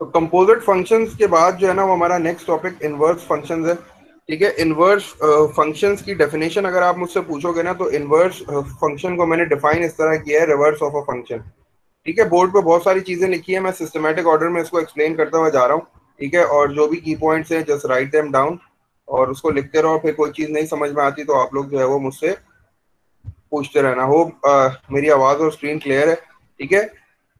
तो composite functions के बाद जो है ना, वो हमारा नेक्स्ट टॉपिक इनवर्स फ़ंक्शंस है। ठीक है? इनवर्स फ़ंक्शंस की डेफिनेशन अगर आप मुझसे पूछोगे ना तो इनवर्स फ़ंक्शन को मैंने डिफाइन इस तरह किया है रिवर्स ऑफ़ अ फ़ंक्शन ठीक है? बोर्ड पे बहुत सारी चीज़ें लिखी है, मैं सिस्टमेटिक ऑर्डर में इसको एक्सप्लेन करता हुआ जा रहा हूँ। ठीक है? और जो भी की पॉइंट्स हैं जस्ट राइट देम डाउन और उसको लिखते रहो, फिर कोई चीज़ नहीं समझ में आती तो आप लोग जो है वो मुझसे पूछते रहना। हो मेरी आवाज़ और स्क्रीन क्लियर है। ठीक है?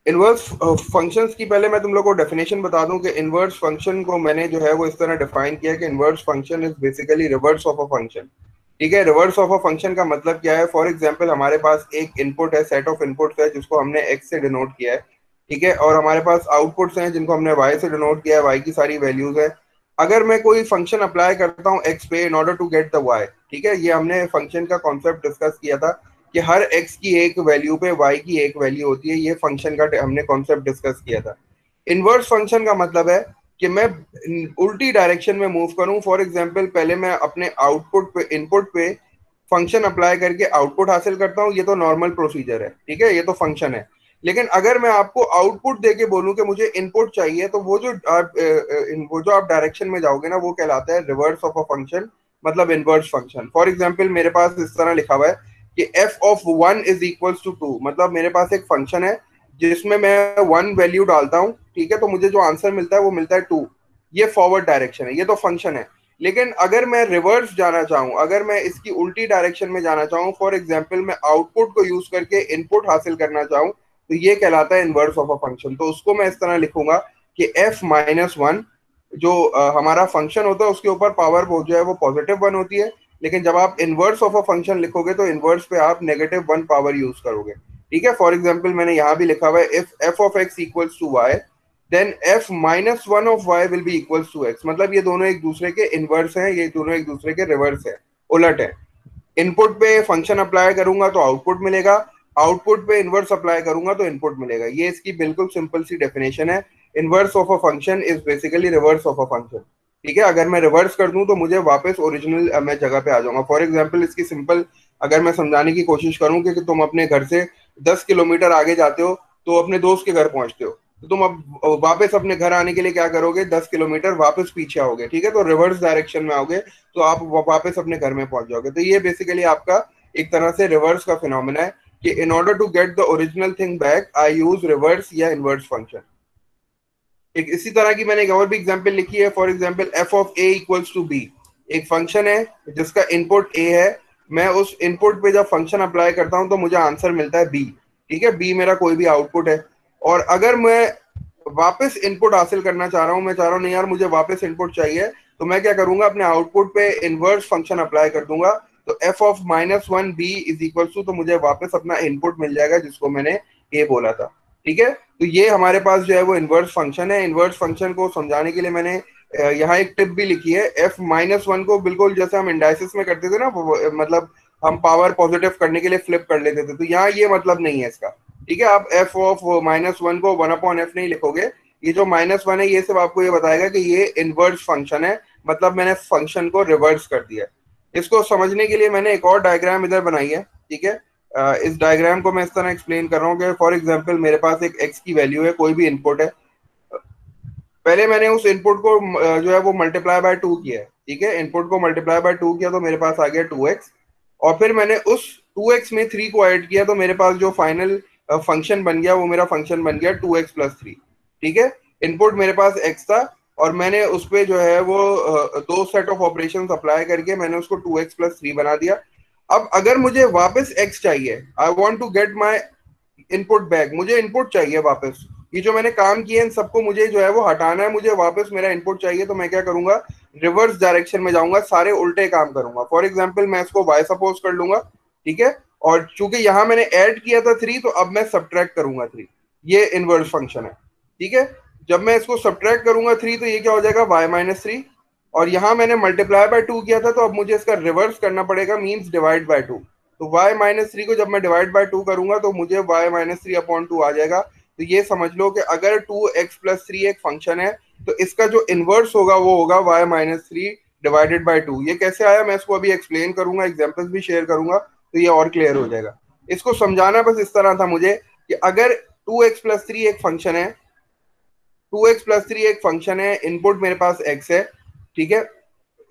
इनवर्स फ़ंक्शंस uh, की पहले मैं तुम लोग को डेफिनेशन बता दूँ कि इनवर्स फ़ंक्शन को मैंने जो है वो इस तरह डिफाइन किया कि inverse function is basically reverse of a function ठीक है? रिवर्स ऑफ़ अ फ़ंक्शन का मतलब क्या है? फॉर एग्जांपल हमारे पास एक इनपुट है सेट ऑफ़ इनपुट्स है जिसको हमने एक्स से डिनोट किया है। ठीक है? और हमारे पास आउटपुट्स हैं जिनको हमने वाई से डिनोट किया है। वाई की सारी वैल्यूज़ है। अगर मैं कोई फ़ंक्शन अप्लाई करता हूँ एक्स पे in order to get the Y ठीक है? ये हमने फ़ंक्शन का कॉन्सेप्ट डिस्कस किया था। कि हर x की एक वैल्यू पे y की एक वैल्यू होती है, ये फ़ंक्शन का हमने कॉन्सेप्ट डिस्कस किया था। इनवर्स फ़ंक्शन का मतलब है कि मैं उल्टी डायरेक्शन में मूव करूँ। फॉर एग्जांपल पहले मैं अपने आउटपुट पे इनपुट पे फ़ंक्शन अप्लाई करके आउटपुट हासिल करता हूँ। ये तो नॉर्मल प्रोसीजर है, ठीक है? ये तो फ़ंक्शन है। लेकिन अगर मैं आपको आउटपुट दे के बोलूँ कि मुझे इनपुट चाहिए तो वो जो आप वो जो आप डायरेक्शन में जाओगे ना, वो कहलाता है रिवर्स ऑफ़ अ फ़ंक्शन मतलब इनवर्स फ़ंक्शन फॉर एग्ज़ाम्पल मेरे पास इस तरह लिखा हुआ है कि F of one is equals to two मतलब मेरे पास एक फ़ंक्शन है जिसमें मैं वन वैल्यू डालता हूँ ठीक है? तो मुझे जो आंसर मिलता है वो मिलता है टू ये फॉरवर्ड डायरेक्शन है ये तो फ़ंक्शन है. लेकिन अगर मैं रिवर्स जाना चाहूँ अगर मैं इसकी उल्टी डायरेक्शन में जाना चाहूँ फॉर एग्ज़ाम्पल मैं आउटपुट को यूज़ करके इनपुट हासिल करना चाहूँ तो ये कहलाता है इनवर्स ऑफ़ अ फ़ंक्शन तो उसको मैं इस तरह लिखूँगा कि एफ़ माइनस वन जो आ, हमारा फ़ंक्शन होता है उसके ऊपर पावर जो है वो पॉजिटिव वन होती है. लेकिन जब आप इनवर्स ऑफ़ अ फ़ंक्शन लिखोगे तो इनवर्स पे आप नेगेटिव वन पावर यूज़ करोगे। ठीक है? फॉर एग्ज़ाम्पल मैंने यहाँ भी लिखा हुआ if F of X equals to Y then F minus one of Y will be equals to X मतलब ये दोनों एक दूसरे के इनवर्स हैं, ये दोनों एक दूसरे के रिवर्स है। उलट है। इनपुट पे फ़ंक्शन अप्लाई करूँगा तो आउटपुट मिलेगा। आउटपुट पे इनवर्स अप्लाई करूँगा तो इनपुट मिलेगा। ये इसकी बिल्कुल सिंपल सी डेफिनेशन है। Inverse of a function is basically reverse of a function ठीक है, अगर मैं रिवर्स कर दूँ तो मुझे वापस ओरिजिनल मैं जगह पे आ जाऊँगा। फॉर एग्ज़ाम्पल इसकी सिंपल अगर मैं समझाने की कोशिश करूँ कि तुम अपने घर से दस किलोमीटर आगे जाते हो तो अपने दोस्त के घर पहुँचते हो। तो तुम अब वापस अपने घर आने के लिए क्या करोगे? दस किलोमीटर वापस पीछे आओगे, ठीक है? तो रिवर्स डायरेक्शन में आओगे तो आप वापस अपने घर में पहुँच जाओगे। तो ये बेसिकली आपका एक तरह से रिवर्स का फिनोमिना है कि in order to get the original thing back I use reverse या इनवर्स फ़ंक्शन एक इसी तरह की मैंने एक और भी एग्जांपल लिखी है for example F of A equals to B एक फ़ंक्शन है जिसका इनपुट ए है। मैं उस इनपुट पे जब फ़ंक्शन अप्लाई करता हूँ तो मुझे आंसर मिलता है बी ठीक है? बी मेरा कोई भी आउटपुट है। और अगर मैं वापस इनपुट हासिल करना चाह रहा हूँ, मैं चाह रहा हूँ, नहीं यार, मुझे वापस इनपुट चाहिए तो मैं क्या करूँगा? अपने आउटपुट पे इनवर्स फ़ंक्शन अप्लाई कर दूँगा। तो F of minus one B is equal to तो मुझे वापस अपना इनपुट मिल जाएगा, जिसको मैंने ए बोला था। ठीक है? तो ये हमारे पास जो है वो इनवर्स फ़ंक्शन है। इनवर्स फ़ंक्शन को समझाने के लिए मैंने यहाँ एक टिप भी लिखी है। एफ़ माइनस वन को बिल्कुल जैसे हम इंडाइसिस में करते थे ना मतलब हम पावर पॉजिटिव करने के लिए फ्लिप कर लेते थे। तो यहाँ ये मतलब नहीं है इसका। ठीक है? आप एफ़ ऑफ़ माइनस वन को वन अपॉन एफ़ नहीं लिखोगे। ये जो माइनस वन है, ये सिर्फ़ आपको ये बताएगा कि ये इनवर्स फ़ंक्शन है। मतलब मैंने फ़ंक्शन को रिवर्स कर दिया। इसको समझने के लिए मैंने एक और डायग्राम इधर बनाई है। ठीक है? इस डायग्राम को मैं इस तरह एक्सप्लेन कर रहा हूँ कि फॉर एग्जांपल मेरे पास एक एक्स की वैल्यू है, कोई भी इनपुट है। पहले मैंने उस इनपुट को जो है वो मल्टीप्लाई बाय टू किया है, ठीक है? इनपुट को मल्टीप्लाई बाय टू किया तो मेरे पास आ गया टू एक्स और फिर मैंने उस टू एक्स में थ्री को ऐड किया तो मेरे पास जो फाइनल फ़ंक्शन बन गया, वो मेरा फ़ंक्शन बन गया टू एक्स प्लस थ्री ठीक है? इनपुट मेरे पास एक्स था और मैंने उस पर जो है वो दो सेट ऑफ़ ऑपरेशन अप्लाई करके मैंने उसको टू एक्स प्लस थ्री बना दिया। अब अगर मुझे वापस एक्स चाहिए I want to get my input back मुझे इनपुट चाहिए वापस। ये जो मैंने काम किए इन सबको मुझे जो है वो हटाना है, मुझे वापस मेरा इनपुट चाहिए तो मैं क्या करूँगा? रिवर्स डायरेक्शन में जाऊँगा, सारे उल्टे काम करूँगा। फॉर एग्ज़ाम्पल मैं इसको वाई सपोज़ कर लूँगा, ठीक है? और चूँकि यहाँ मैंने ऐड किया था थ्री तो अब मैं सब्ट्रैक्ट करूँगा थ्री ये इनवर्स फ़ंक्शन है, ठीक है? जब मैं इसको सब्ट्रैक्ट करूँगा थ्री तो ये क्या हो जाएगा? वाई माइनस थ्री और यहाँ मैंने मल्टीप्लाई बाय टू किया था तो अब मुझे इसका रिवर्स करना पड़ेगा मीन्स डिवाइड बाय टू तो y माइनस थ्री को जब मैं डिवाइड बाय टू करूँगा तो मुझे y minus three upon two आ जाएगा। तो ये समझ लो कि अगर टू एक्स प्लस थ्री एक फ़ंक्शन है तो इसका जो इनवर्स होगा, वो होगा y minus three divided by two ये कैसे आया? मैं इसको अभी एक्सप्लेन करूँगा एग्जाम्पल्स भी शेयर करूँगा तो ये और क्लियर हो जाएगा। इसको समझाना बस इस तरह था मुझे कि अगर टू एक्स प्लस थ्री एक फ़ंक्शन है टू एक्स प्लस थ्री एक फ़ंक्शन है इनपुट मेरे पास एक्स है ठीक है?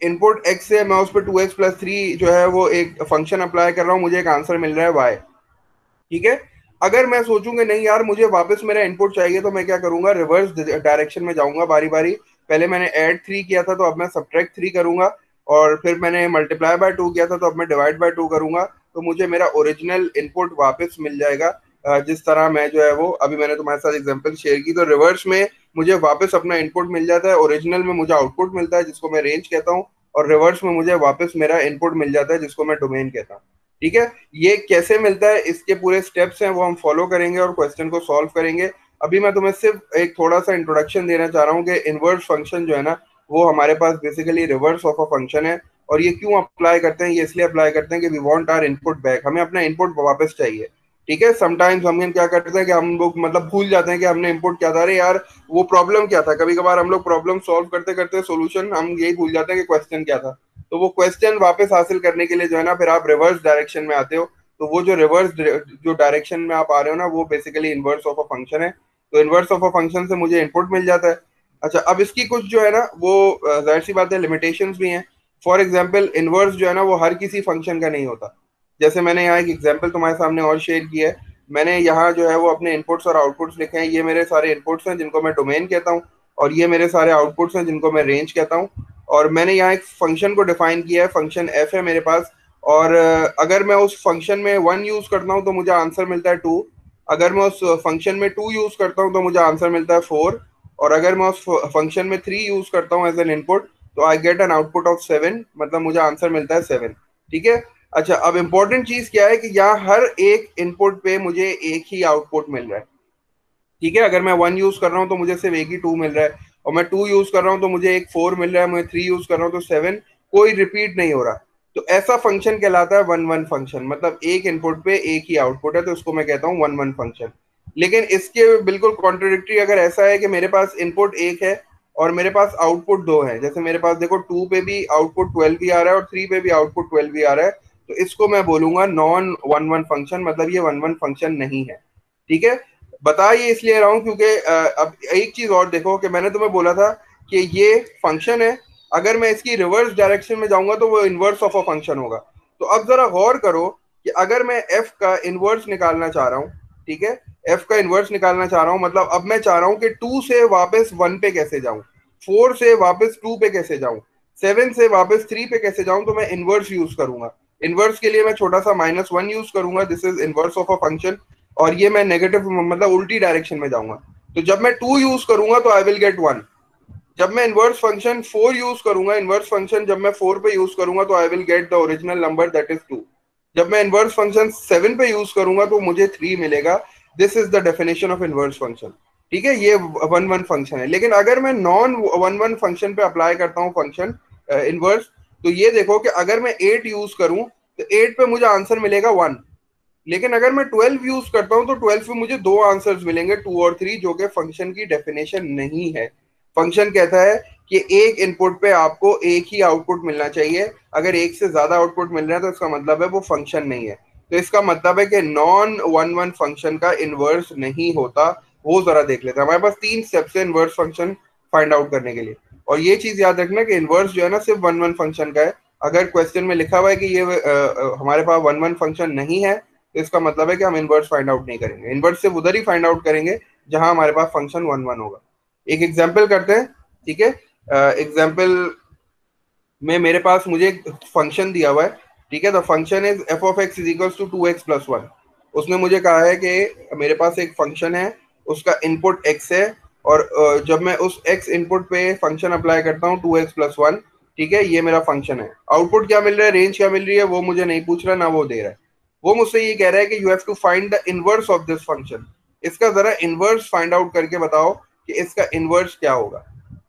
इनपुट एक्स से मैं उस पर टू एक्स प्लस थ्री जो है वो एक फ़ंक्शन अप्लाई कर रहा हूँ, मुझे एक आंसर मिल रहा है वाई ठीक है? अगर मैं सोचूँगा, नहीं यार, मुझे वापस मेरा इनपुट चाहिए तो मैं क्या करूँगा? रिवर्स डायरेक्शन में जाऊँगा बारी बारी पहले मैंने ऐड थ्री किया था तो अब मैं सब्ट्रैक्ट थ्री करूँगा और फिर मैंने मल्टीप्लाई बाय टू किया था तो अब मैं डिवाइड बाय टू करूँगा। तो मुझे मेरा ओरिजिनल इनपुट वापस मिल जाएगा जिस तरह मैं जो है वो अभी मैंने तुम्हारे साथ एग्जांपल शेयर की। तो रिवर्स में मुझे वापस अपना इनपुट मिल जाता है ओरिजिनल में मुझे आउटपुट मिलता है, जिसको मैं रेंज कहता हूँ, और रिवर्स में मुझे वापस मेरा इनपुट मिल जाता है, जिसको मैं डोमेन कहता हूँ। ठीक है? ये कैसे मिलता है, इसके पूरे स्टेप्स हैं, वो हम फॉलो करेंगे और क्वेश्चन को सॉल्व करेंगे। अभी मैं तुम्हें सिर्फ़ एक थोड़ा सा इंट्रोडक्शन देना चाह रहा हूँ कि इनवर्स फ़ंक्शन जो है ना, वो हमारे पास basically reverse of a function है, और ये क्यों अप्लाई करते हैं, ये इसलिए अप्लाई करते हैं कि we want our input back हमें अपना इनपुट वापस चाहिए। ठीक है समटाइम्स हम क्या करते हैं कि हम लोग मतलब भूल जाते हैं कि हमने इनपुट क्या था। अरे यार, वो प्रॉब्लम क्या था? कभी कभार हम लोग प्रॉब्लम सॉल्व करते करते सोल्यूशन हम यही भूल जाते हैं कि क्वेश्चन क्या था। तो वो क्वेश्चन वापस हासिल करने के लिए जो है ना, फिर आप रिवर्स डायरेक्शन में आते हो। तो वो जो रिवर्स जो डायरेक्शन में आप आ रहे हो ना, वो basically inverse of a function है। तो इनवर्स ऑफ़ अ फ़ंक्शन से मुझे इनपुट मिल जाता है। अच्छा अब इसकी कुछ जो है ना, वो ज़ाहिर सी बात है लिमिटेशन भी हैं। फॉर एग्ज़ाम्पल इनवर्स जो है ना, वो हर किसी फ़ंक्शन का नहीं होता। जैसे मैंने यहाँ एक एग्ज़ाम्पल तुम्हारे सामने और शेयर किया है। मैंने यहाँ जो है वो अपने इनपुट्स और आउटपुट्स लिखे हैं। ये मेरे सारे इनपुट्स हैं जिनको मैं डोमेन कहता हूँ और ये मेरे सारे आउटपुट्स हैं जिनको मैं रेंज कहता हूँ। और मैंने यहाँ एक फ़ंक्शन को डिफाइन किया है। फ़ंक्शन एफ़ है मेरे पास। और अगर मैं उस फ़ंक्शन में वन यूज़ करता हूँ तो मुझे आंसर मिलता है टू अगर मैं उस फ़ंक्शन में टू यूज़ करता हूँ तो मुझे आंसर मिलता है फोर और अगर मैं उस फ़ंक्शन में थ्री यूज़ करता हूँ एज एन इनपुट तो I get an output of seven मतलब मुझे आंसर मिलता है सेवन ठीक है? अच्छा अब इम्पोर्टेंट चीज़ क्या है कि यहाँ हर एक इनपुट पे मुझे एक ही आउटपुट मिल रहा है। ठीक है, अगर मैं वन यूज़ कर रहा हूँ तो मुझे सिर्फ़ एक ही टू मिल रहा है और मैं टू यूज़ कर रहा हूँ तो मुझे एक फोर मिल रहा है, मैं थ्री यूज़ कर रहा हूँ तो सेवन कोई रिपीट नहीं हो रहा। तो ऐसा फ़ंक्शन कहलाता है वन वन फ़ंक्शन मतलब एक इनपुट पे एक ही आउटपुट है तो उसको मैं कहता हूँ वन वन फ़ंक्शन लेकिन इसके बिल्कुल कॉन्ट्रोडिक्टी अगर ऐसा है कि मेरे पास इनपुट एक है और मेरे पास आउटपुट दो है, जैसे मेरे पास देखो टू पे भी आउटपुट ट्वेल्व भी आ रहा है और थ्री पे भी आउटपुट ट्वेल्व भी आ रहा है तो इसको मैं बोलूँगा नॉन वन वन फ़ंक्शन मतलब ये वन वन फ़ंक्शन नहीं है। ठीक है? बता ये इसलिए रहा हूँ क्योंकि अब एक चीज़ और देखो कि मैंने तुम्हें बोला था कि ये फ़ंक्शन है। अगर मैं इसकी रिवर्स डायरेक्शन में जाऊँगा तो वो इनवर्स ऑफ़ अ फ़ंक्शन होगा। तो अब जरा गौर करो कि अगर मैं एफ़ का इनवर्स निकालना चाह रहा हूँ, ठीक है? एफ़ का इनवर्स निकालना चाह रहा हूँ मतलब अब मैं चाह रहा हूँ कि टू से वापस वन पे कैसे जाऊँ? फोर से वापस टू पे कैसे जाऊँ? सेवन से वापस थ्री पे कैसे जाऊँ? तो मैं इनवर्स यूज़ करूँगा। इनवर्स के लिए मैं छोटा सा माइनस वन यूज़ करूँगा this is inverse of a function और ये मैं नेगेटिव मतलब उल्टी डायरेक्शन में जाऊँगा। तो जब मैं टू यूज़ करूँगा तो आई विल गेट वन जब मैं इनवर्स फ़ंक्शन फोर यूज़ करूँगा इनवर्स फ़ंक्शन जब मैं फोर पे यूज़ करूँगा तो I will get the original number that is two जब मैं इनवर्स फ़ंक्शन सेवन पे यूज़ करूँगा तो मुझे थ्री मिलेगा। This is the definition of inverse function ठीक है? ये वन वन फ़ंक्शन है। लेकिन अगर मैं नॉन वन वन फ़ंक्शन पे अप्लाई करता हूँ फ़ंक्शन इनवर्स तो ये देखो कि अगर मैं एट यूज़ करूँ तो एट पे मुझे आंसर मिलेगा वन लेकिन अगर मैं ट्वेल्व यूज़ करता हूँ तो ट्वेल्व पे मुझे दो आंसर्स मिलेंगे टू और थ्री जो कि फ़ंक्शन की डेफिनेशन नहीं है. फ़ंक्शन कहता है कि एक इनपुट पे आपको एक ही आउटपुट मिलना चाहिए. अगर एक से ज़्यादा आउटपुट मिल रहा है तो इसका मतलब है वो फ़ंक्शन नहीं है. तो इसका मतलब है कि नॉन वन वन फ़ंक्शन का इनवर्स नहीं होता. वो जरा देख लेते हैं. हमारे पास तीन स्टेप्स है इनवर्स फ़ंक्शन फाइंड आउट करने के लिए. और ये चीज़ याद रखना कि इनवर्स जो है ना सिर्फ़ वन वन फ़ंक्शन का है। अगर क्वेश्चन में लिखा हुआ है कि ये आ, हमारे पास वन वन फ़ंक्शन नहीं है तो इसका मतलब है कि हम इनवर्स फाइंड आउट नहीं करेंगे। इनवर्स सिर्फ़ उधर ही फाइंड आउट करेंगे जहाँ हमारे पास फ़ंक्शन वन वन होगा। एक एग्ज़ाम्पल करते हैं ठीक है? एग्ज़ाम्पल में मेरे पास मुझे एक फ़ंक्शन दिया हुआ है ठीक है? The function is F of X is equals to two X plus one उसने मुझे कहा है कि मेरे पास एक फ़ंक्शन है उसका इनपुट एक्स है और जब मैं उस एक्स इनपुट पे फ़ंक्शन अप्लाई करता हूँ टू एक्स प्लस वन ठीक है ये मेरा फ़ंक्शन है। आउटपुट क्या मिल रहा है? रेंज क्या मिल रही है? वो मुझे नहीं पूछ रहा ना वो दे रहा है। वो मुझसे ये कह रहा है कि you have to find the inverse of this function इसका जरा इनवर्स फाइंड आउट करके बताओ कि इसका इनवर्स क्या होगा।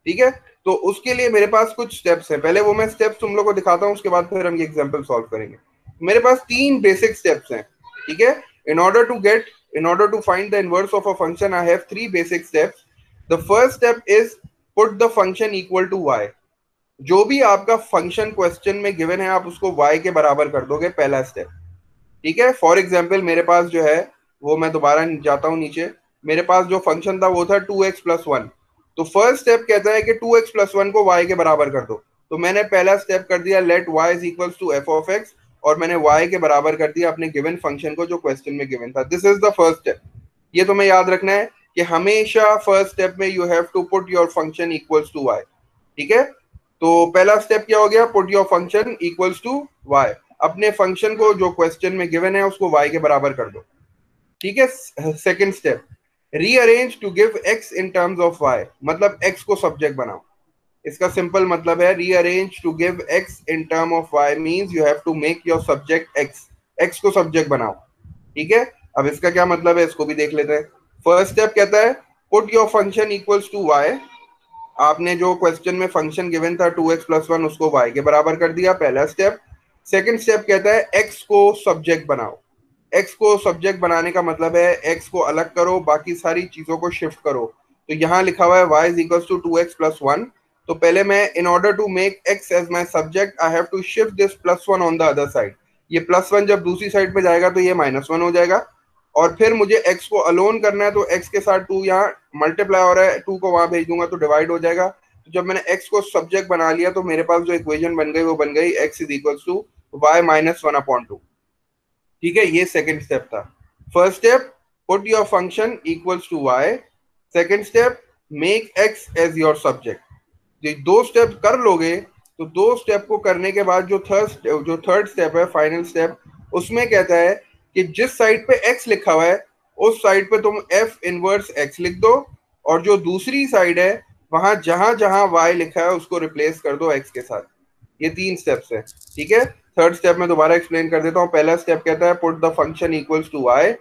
ठीक है? तो उसके लिए मेरे पास कुछ स्टेप्स हैं। पहले वो मैं स्टेप्स तुम लोग को दिखाता हूँ उसके बाद फिर हम ये एग्ज़ाम्पल सॉल्व करेंगे। मेरे पास तीन बेसिक स्टेप्स हैं ठीक है? In order to get in order to find the inverse of a function, I have three basic steps. The first step is put the function equal to y. जो भी आपका function question में given है, आप उसको y के बराबर कर दोगे, पहला स्टेप ठीक है? फॉर एग्ज़ाम्पल मेरे पास जो है, वो मैं दोबारा जाता हूँ नीचे. मेरे पास जो फ़ंक्शन था, वो था टू एक्स प्लस वन तो फ़र्स्ट स्टेप कहता है कि टू एक्स प्लस वन को वाई के बराबर कर दो. तो मैंने पहला स्टेप कर दिया let y is equal to f of x और मैंने वाई के बराबर कर दिया अपने गिवन फ़ंक्शन को जो क्वेश्चन में गिवन था. This is the first step ये तुम्हें याद रखना है. कि हमेशा फ़र्स्ट स्टेप में you have to put your function equals to y ठीक है? तो पहला स्टेप क्या हो गया? Put your function equals to y अपने फ़ंक्शन को जो क्वेश्चन में गिवन है, उसको वाई के बराबर कर दो। ठीक है? Second step rearrange to give x in terms of y मतलब एक्स को सब्जेक्ट बनाओ। इसका सिंपल मतलब है rearrange to give x in term of y means you have to make your subject x x को सब्जेक्ट बनाओ। ठीक है? अब इसका क्या मतलब है? इसको भी देख लेते हैं। फ़र्स्ट स्टेप कहता है put your function equals to y आपने जो क्वेश्चन में फ़ंक्शन गिवन था टू एक्स प्लस वन उसको वाई के बराबर कर दिया, पहला स्टेप सेकंड स्टेप कहता है एक्स को सब्जेक्ट बनाओ. एक्स को सब्जेक्ट बनाने का मतलब है एक्स को अलग करो, बाकी सारी चीज़ों को शिफ्ट करो. तो यहाँ लिखा हुआ है y is equal to two x plus one तो पहले मैं in order to make x as my subject I have to shift this plus one on the other side ये प्लस वन जब दूसरी साइड पे जाएगा तो ये माइनस वन हो जाएगा. और फिर मुझे x को अलोन करना है तो x के साथ टू यहाँ मल्टीप्लाई हो रहा है टू को वहाँ भेज दूँगा तो डिवाइड हो जाएगा। तो जब मैंने x को सब्जेक्ट बना लिया तो मेरे पास जो इक्वेशन बन गई, वो बन गई x is equal to y minus one upon two ठीक है, ये सेकेंड स्टेप था। First step put your function equals to y second step make x as your subject दो स्टेप कर लोगे तो दो स्टेप को करने के बाद जो थर्ड जो थर्ड स्टेप है फाइनल स्टेप उसमें कहता है कि जिस साइड पे x लिखा हुआ है, उस साइड पे तुम f इनवर्स x लिख दो, और जो दूसरी साइड है, वहाँ जहाँ जहाँ y लिखा है, उसको रिप्लेस कर दो x के साथ। ये तीन स्टेप्स है, ठीक है? थर्ड स्टेप में दोबारा एक्सप्लेन कर देता हूँ। पहला स्टेप कहता है put the function equals to y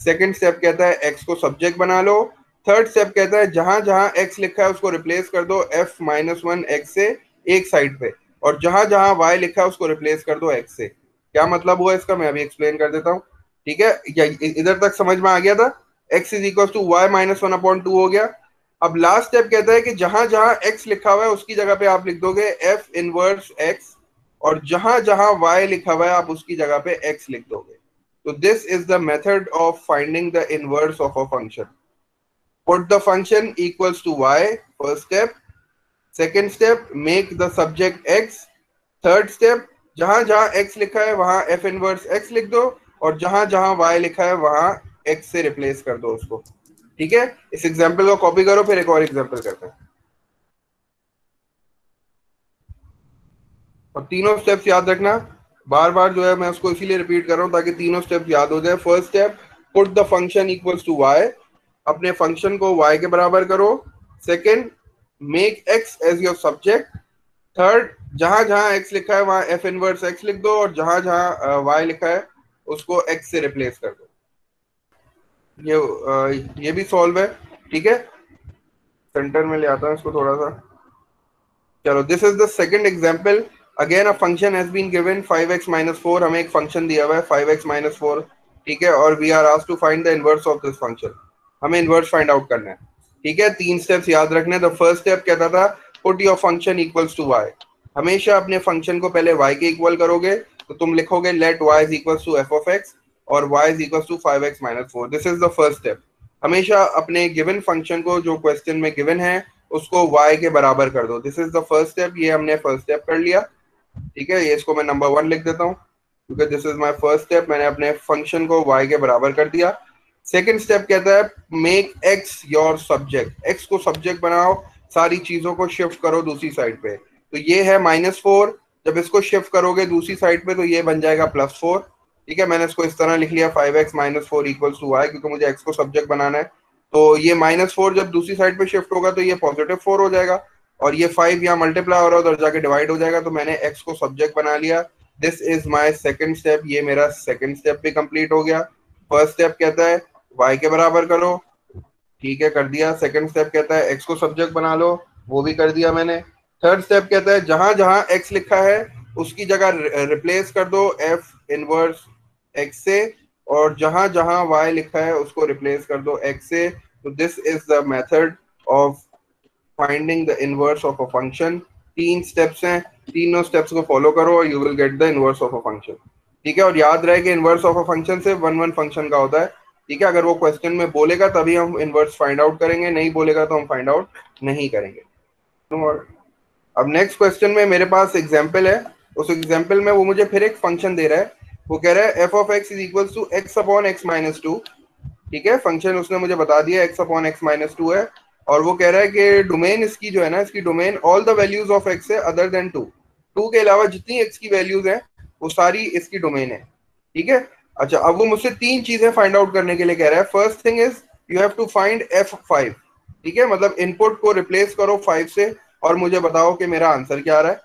second step कहता है एक्स को सब्जेक्ट बना लो. थर्ड स्टेप कहता है, जहाँ जहाँ एक्स लिखा है, उसको रिप्लेस कर दो एफ़ माइनस वन एक्स से एक साइड पे। और जहाँ जहाँ वाई लिखा है, उसको रिप्लेस कर दो एक्स से। क्या मतलब हुआ इसका? मैं अभी एक्सप्लेन कर देता हूँ। ठीक है? इधर तक समझ में आ गया था? X is equal to y minus one upon two हो गया। अब लास्ट स्टेप कहता है कि जहाँ जहाँ x लिखा हुआ है, उसकी जगह पे आप लिख दोगे f इनवर्स x, और जहाँ जहाँ y लिखा हुआ है, आप उसकी जगह पे x लिख दोगे। तो this is the method of finding the inverse of a function put the function equals to y, first step. Second step, make the subject x. Third step, जहाँ जहाँ x लिखा है, वहाँ f इनवर्स x लिख दो। और जहाँ जहाँ वाई लिखा है, वहाँ एक्स से रिप्लेस कर दो उसको। ठीक है? इस एग्ज़ाम्पल को कॉपी करो, फिर एक और एग्ज़ाम्पल करते हैं। और तीनों स्टेप्स याद रखना। बार बार जो है, मैं उसको इसीलिए रिपीट कर रहा हूँ ताकि तीनों स्टेप्स याद हो जाए। First step put the function equals to y अपने फ़ंक्शन को वाई के बराबर करो। Second make x as your subject third जहाँ जहाँ एक्स लिखा है, वहाँ एफ़ इनवर्स एक्स लिख दो। और जहाँ जहाँ वाई लिखा है उसको एक्स से रिप्लेस कर दो। ये ये भी सॉल्व है, ठीक है? सेंटर में ले आता हूँ इसको थोड़ा सा चलो this is the second example again a function has been given 5x 4 हमें एक फ़ंक्शन दिया हुआ है 5x 4 ठीक है? और we are asked to find the inverse of this function हमें इनवर्स फाइंड आउट करना है, ठीक है? तीन स्टेप्स याद रखने द फ़र्स्ट स्टेप कहता था put your function equals to y. हमेशा अपने फ़ंक्शन को पहले y के इक्वल करोगे तो तुम लिखोगे let y is equal to f of x और y is equal to five x minus four this is the first step हमेशा अपने गिवन फ़ंक्शन को जो क्वेश्चन में गिवन है, उसको y के बराबर कर दो. This is the first step ये हमने फ़र्स्ट स्टेप कर लिया. ठीक है? ये इसको मैं नंबर वन लिख देता हूँ, क्योंकि this is my first step मैंने अपने फ़ंक्शन को y के बराबर कर दिया. सेकेंड स्टेप कहता है make x your subject x को सब्जेक्ट बनाओ, सारी चीज़ों को शिफ्ट करो दूसरी साइड पे. तो ये है माइनस फोर जब इसको शिफ्ट करोगे दूसरी साइड पे तो ये बन जाएगा प्लस फोर ठीक है? मैंने इसको इस तरह लिख लिया five x minus four equals to y क्योंकि मुझे एक्स को सब्जेक्ट बनाना है। तो ये माइनस फोर जब दूसरी साइड पे शिफ्ट होगा तो ये पॉजिटिव फोर हो जाएगा। और ये फाइव यहाँ मल्टीप्लाई हो रहा है, उधर जाके डिवाइड हो जाएगा तो मैंने एक्स को सब्जेक्ट बना लिया। This is my second step ये मेरा सेकेंड स्टेप भी कंप्लीट हो गया। फ़र्स्ट स्टेप कहता है वाई के बराबर करो। ठीक है, कर दिया। सेकेंड स्टेप कहता है एक्स को सब्जेक्ट बना लो। वो भी कर दिया मैंने। थर्ड स्टेप कहता है, जहाँ जहाँ एक्स लिखा है, उसकी जगह रिप्लेस कर दो एफ़ इनवर्स एक्स से, और जहाँ जहाँ वाई लिखा है, उसको रिप्लेस कर दो एक्स से। तो this is the method of finding the inverse of a function तीन स्टेप्स हैं, तीनों स्टेप्स को फॉलो करो और you will get the inverse of a function ठीक है? और याद रहे कि इनवर्स ऑफ़ अ फ़ंक्शन से वन वन फ़ंक्शन का होता है। ठीक है? अगर वो क्वेश्चन में बोलेगा, तभी हम इनवर्स फाइंड आउट करेंगे, नहीं बोलेगा तो हम फाइंड आउट नहीं करेंगे। अब नेक्स्ट क्वेश्चन में मेरे पास एग्ज़ाम्पल है। उस एग्ज़ाम्पल में वो मुझे फिर एक फ़ंक्शन दे रहा है। वो कह रहा है f of x is equal to x upon x minus two ठीक है? फ़ंक्शन उसने मुझे बता दिया x upon x minus two है। और वो कह रहा है कि डोमेन इसकी जो है ना, इसकी domain all the values of x है अदर देन टू टू के अलावा जितनी एक्स की वैल्यूज़ है, वो सारी इसकी डोमेन है। ठीक है? अच्छा अब वो मुझसे तीन चीज़ें फाइंड आउट करने के लिए कह रहा है। First thing is you have to find f five ठीक है? मतलब इनपुट को रिप्लेस करो फाइव से। और मुझे बताओ कि मेरा आंसर क्या आ रहा है?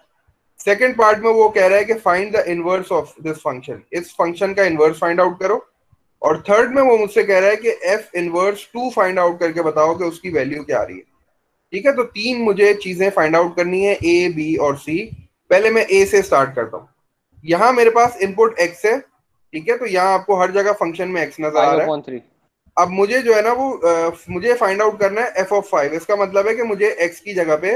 सेकेंड पार्ट में वो कह रहा है कि find the inverse of this function इस फ़ंक्शन का इनवर्स फाइंड आउट करो। और थर्ड में वो मुझसे कह रहा है कि f inverse two find out करके बताओ कि उसकी वैल्यू क्या आ रही है। ठीक है? तो तीन मुझे चीज़ें फाइंड आउट करनी है ए बी और सी पहले मैं ए से स्टार्ट करता हूँ। यहाँ मेरे पास इनपुट एक्स है। ठीक है? तो यहाँ आपको हर जगह फ़ंक्शन में एक्स नज़र आ रहा है। अब मुझे जो है ना वो आ, मुझे फाइंड आउट करना है एफ़ ऑफ़ फाइव इसका मतलब है कि मुझे एक्स की जगह पे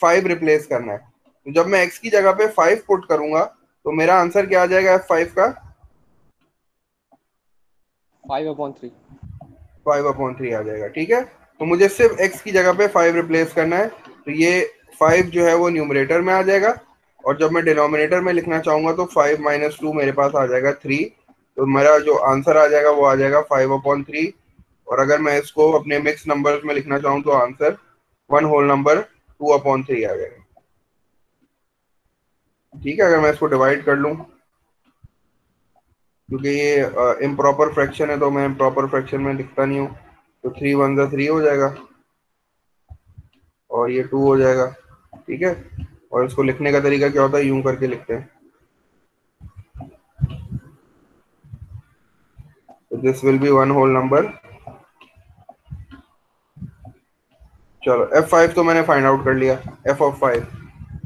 फाइव रिप्लेस करना है। तो जब मैं एक्स की जगह पे फाइव पुट करूँगा तो मेरा आंसर क्या आ जाएगा एफ़ फाइव का? Five upon three five upon three आ जाएगा ठीक है? तो मुझे सिर्फ़ एक्स की जगह पे फाइव रिप्लेस करना है। तो ये फाइव जो है वो न्यूमरेटर में आ जाएगा। और जब मैं डिनोमिनेटर में लिखना चाहूँगा तो फाइव माइनस टू मेरे पास आ जाएगा थ्री तो मेरा जो आंसर आ जाएगा वो आ जाएगा फाइव अपॉन थ्री और अगर मैं इसको अपने मिक्स नंबर्स में लिखना चाहूँ तो answer one whole number two upon three आ जाएगा। ठीक है, अगर मैं इसको डिवाइड कर लूँ, क्योंकि ये इम्प्रॉपर फ्रैक्शन है तो मैं इम्प्रॉपर फ्रैक्शन में लिखता नहीं हूँ तो थ्री वन ज़ा थ्री हो जाएगा, और ये टू हो जाएगा, ठीक है? और इसको लिखने का तरीका क्या होता है? यूँ करके लिखते हैं। This will be one whole number चलो F5 तो मैंने फाइंड आउट कर लिया F ऑफ़ फाइव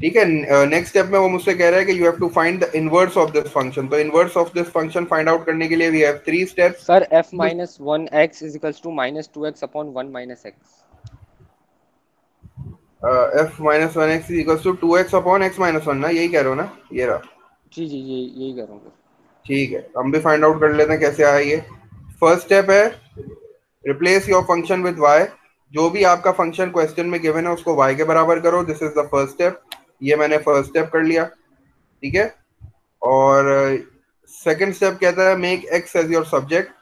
ठीक है नेक्स्ट स्टेप में वो मुझसे कह रहा है कि you have to find the inverse of this function तो inverse of this function find out करने के लिए we have three steps sir f 1x is equals to minus 2x upon 1 x f minus one x equals to two x upon x minus one ना? यही कह रहे हो ना? ये रहा। जी जी ये यही कह रहा हूँ। ठीक है हम भी फाइंड आउट कर लेते हैं कैसे आया ये। फ़र्स्ट स्टेप है replace your function with y जो भी आपका फ़ंक्शन क्वेश्चन में गिवन है, उसको वाई के बराबर करो। This is the first step ये मैंने फ़र्स्ट स्टेप कर लिया। ठीक है? और सेकंड स्टेप कहता है make x as your subject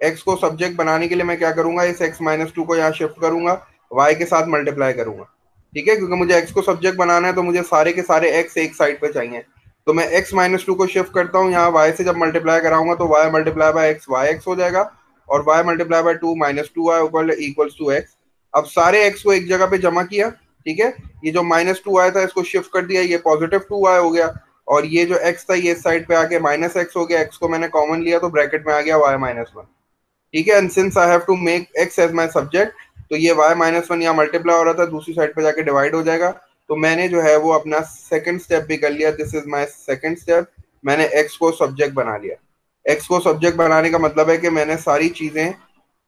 x को सब्जेक्ट बनाने के लिए मैं क्या करूँगा? इस एक्स माइनस टू को यहाँ शिफ्ट करूँगा। वाई के साथ मल्टीप्लाई करूँगा। ठीक है? क्योंकि मुझे एक्स को सब्जेक्ट बनाना है तो मुझे सारे के सारे एक्स एक साइड पे चाहिए। तो मैं एक्स माइनस टू को शिफ्ट करता हूँ। यहाँ वाई से जब मल्टीप्लाई कराऊँगा तो y multiply by x y x हो जाएगा। और y multiply by two minus two y equals to x अब सारे एक्स को एक जगह पे जमा किया, ठीक है? ये जो माइनस टू आया था, इसको शिफ्ट कर दिया, ये पॉजिटिव टू वाई हो गया। और ये जो एक्स था, ये साइड पे आके माइनस एक्स हो गया। एक्स को मैंने कॉमन लिया तो ब्रैकेट में आ गया वाई माइनस वन ठीक है? And since I have to make x as my subject तो ये वाई माइनस वन यहाँ मल्टीप्लाई हो रहा था, दूसरी साइड पे जाके डिवाइड हो जाएगा। तो मैंने जो है, वो अपना सेकंड स्टेप भी कर लिया। This is my second step मैंने एक्स को सब्जेक्ट बना लिया। एक्स को सब्जेक्ट बनाने का मतलब है कि मैंने सारी चीज़ें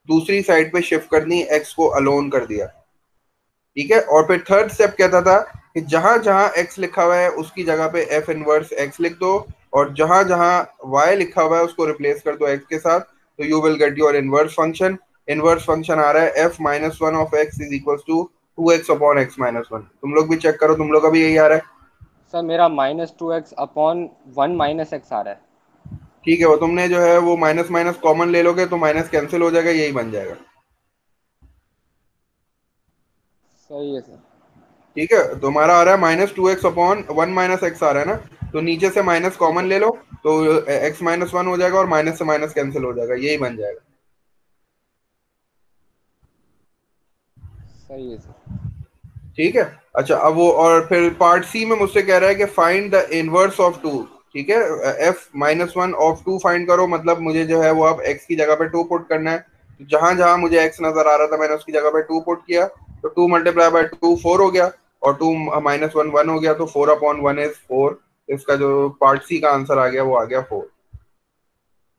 दूसरी साइड पे शिफ्ट कर दी एक्स को अलोन कर दिया। ठीक है? और फिर थर्ड स्टेप कहता था कि जहाँ जहाँ एक्स लिखा हुआ है, उसकी जगह पे एफ़ इनवर्स एक्स लिख दो और जहाँ जहाँ वाई लिखा हुआ है, उसको रिप्लेस कर दो एक्स के साथ। तो you will get your inverse function inverse function आ रहा है f minus one of x is equal to two x upon x minus one तुम लोग भी चेक करो, तुम लोग का भी यही आ रहा है। सर मेरा minus two x upon one minus x आ रहा है। ठीक है वो तुमने जो है वो माइनस माइनस कॉमन ले लोगे तो माइनस कैंसिल हो जाएगा यही बन जाएगा। सही है सर। ठीक है तुम्हारा आ रहा है minus two x upon one minus x आ रहा है ना? तो नीचे से माइनस कॉमन ले लो तो एक्स माइनस वन हो जाएगा और माइनस से माइनस कैंसिल हो जाएगा यही बन जाएगा। सही है सर। ठीक है अच्छा अब वो और फिर पार्ट सी में मुझसे कह रहा है कि find the inverse of two ठीक है? F minus one of two find करो मतलब मुझे जो है वो अब एक्स की जगह पे टू पुट करना है। तो जहाँ जहाँ मुझे एक्स नज़र आ रहा था, मैंने उसकी जगह पे टू पुट किया। तो two multiply by two four हो गया और टू माइनस वन वन हो गया तो four upon one is four इसका जो पार्ट सी का आंसर आ गया, वो आ गया फोर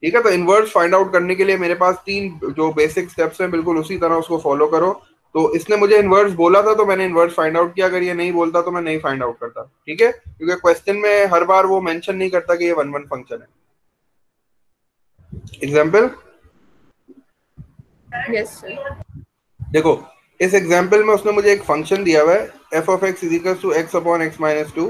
ठीक है? तो इनवर्स फाइंड आउट करने के लिए मेरे पास तीन जो बेसिक स्टेप्स हैं, बिल्कुल उसी तरह उसको फॉलो करो। तो इसने मुझे इनवर्स बोला था तो मैंने इनवर्स फाइंड आउट किया। अगर ये नहीं बोलता तो मैं नहीं फाइंड आउट करता ठीक है? क्योंकि क्वेश्चन में हर बार वो मेंशन नहीं करता कि ये वन वन फ़ंक्शन है। एग्ज़ाम्पल यस सर देखो इस एग्ज़ाम्पल में उसने मुझे एक फ़ंक्शन दिया हुआ है f of x is equal to x upon x minus two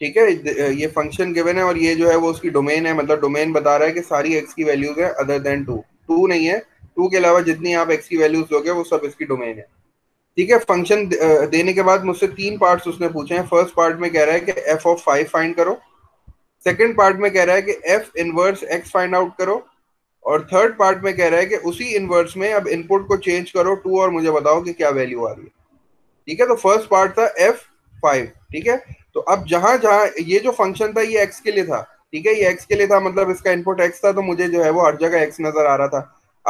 ठीक है? ये फ़ंक्शन गिवन है और ये जो है वो उसकी डोमेन है मतलब डोमेन बता रहा है कि सारी एक्स की वैल्यूज़ है अदर देन टू टू नहीं है टू के अलावा जितनी आप एक्स की वैल्यूज़ दोगे, वो सब इसकी डोमेन है। ठीक है फ़ंक्शन देने के बाद मुझसे तीन पार्ट्स उसने पूछे हैं। फ़र्स्ट पार्ट में कह रहा है कि एफ़ ऑफ़ फाइव फाइंड करो। सेकंड पार्ट में कह रहा है कि f inverse x find out करो। और थर्ड पार्ट में कह रहा है कि उसी इनवर्स में अब इनपुट को चेंज करो। टू और मुझे बताओ कि क्या वैल्यू आ रही है। ठीक है तो फ़र्स्ट पार्ट था एफ़ फाइव ठीक है तो अब जहाँ जहाँ ये जो फ़ंक्शन था, ये एक्स के लिए था। ठीक है, ये एक्स के लिए था मतलब इसका इनपुट एक्स था तो मुझे जो है वो हर जगह एक्स नज़र आ रहा था।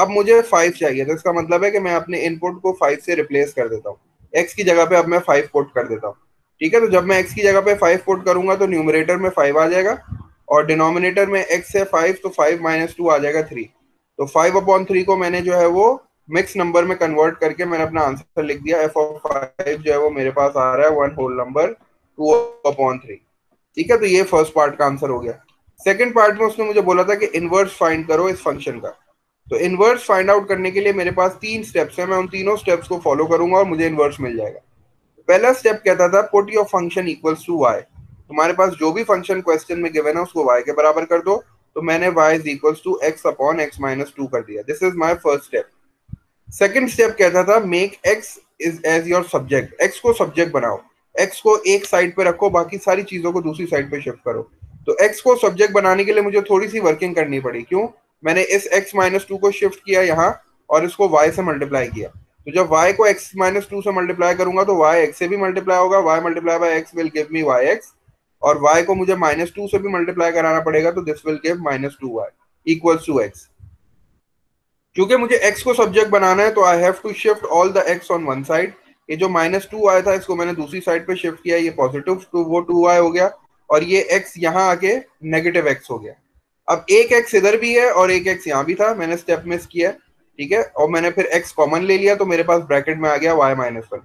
अब मुझे फाइव चाहिए तो इसका मतलब है कि मैं अपने इनपुट को फाइव से रिप्लेस कर देता हूँ। एक्स की जगह पे अब मैं फाइव पुट कर देता हूँ। ठीक है तो जब मैं एक्स की जगह पे फाइव पुट करूँगा तो न्यूमरेटर में फाइव आ जाएगा और डिनोमिनेटर में एक्स है फाइव तो फाइव माइनस टू आ जाएगा थ्री तो फाइव अपॉन थ्री को मैंने जो है वो मिक्स नंबर में कन्वर्ट करके मैंने अपना आंसर लिख दिया। एफ़ ऑफ़ फाइव जो है वो मेरे पास आ रहा है one whole number two upon three ठीक है तो ये फ़र्स्ट पार्ट का आंसर हो गया। सेकेंड पार्ट में उसने मुझे बोला था कि इनवर्स फाइंड करो इस फ़ंक्शन का। तो इनवर्स फाइंड आउट करने के लिए मेरे पास तीन स्टेप्स हैं, मैं उन तीनों स्टेप्स को फॉलो करूँगा और मुझे इनवर्स मिल जाएगा। पहला स्टेप कहता था put your function equals to y तुम्हारे पास जो भी फ़ंक्शन क्वेश्चन में गिवन है, उसको वाई के बराबर कर दो। तो मैंने y is equals to x upon x minus two कर दिया। This is my first step second step कहता था make x is as your subject x को सब्जेक्ट बनाओ। x को एक साइड पे रखो, बाकी सारी चीज़ों को दूसरी साइड पे शिफ्ट करो। तो एक्स को सब्जेक्ट बनाने के लिए मुझे थोड़ी सी वर्किंग करनी पड़ी। क्यों? मैंने इस x माइनस टू को शिफ्ट किया यहाँ और इसको y से मल्टीप्लाई किया। तो जब y को x माइनस टू से मल्टीप्लाई करूँगा तो y x से भी मल्टीप्लाई होगा, y multiply by x will give me y x और y को मुझे माइनस टू से भी मल्टीप्लाई कराना पड़ेगा तो this will give minus two y equals to x क्योंकि मुझे x को सब्जेक्ट बनाना है तो I have to shift all the x on one side ये जो माइनस टू आया था, इसको मैंने दूसरी साइड पे शिफ्ट किया, ये पॉजिटिव टू वो टू वाई हो गया और ये x यहाँ आके नेगेटिव x हो गया। अब एक एक्स इधर भी है और एक एक्स यहाँ भी था, मैंने स्टेप मिस किया ठीक है? और मैंने फिर एक्स कॉमन ले लिया तो मेरे पास ब्रैकेट में आ गया वाई माइनस वन